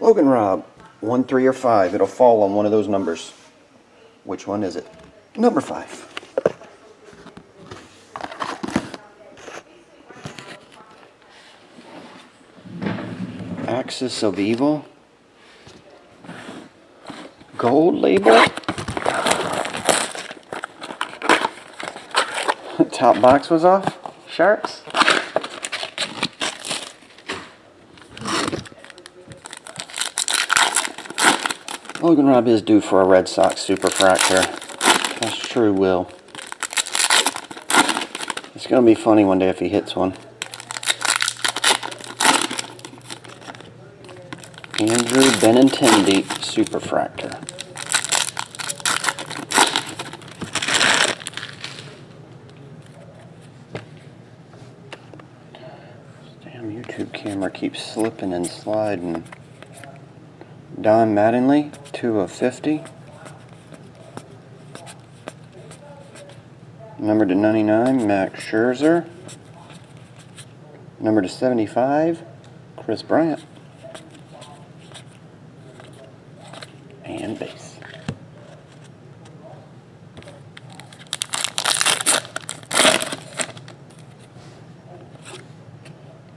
Logan Rob, 1, 3, or 5. It'll fall on one of those numbers. Which one is it? Number 5. Axis of Evil. Gold label. Top box was off. Sharks. Logan Rob is due for a Red Sox superfractor. That's true, Will. It's going to be funny one day if he hits one. Andrew Benintendi superfractor. Damn YouTube camera keeps slipping and sliding. Don Mattingly, 2 of 50. Number to 99, Max Scherzer. Number to 75, Kris Bryant. And base.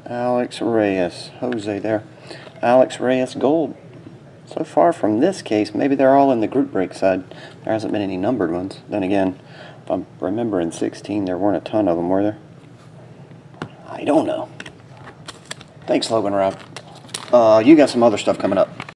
Alex Reyes, Jose there. Alex Reyes Gold. So far from this case, maybe they're all in the group break side. There hasn't been any numbered ones. Then again, if I'm remembering 16, there weren't a ton of them, were there? I don't know. Thanks, Logan Rob. Uh, you got some other stuff coming up.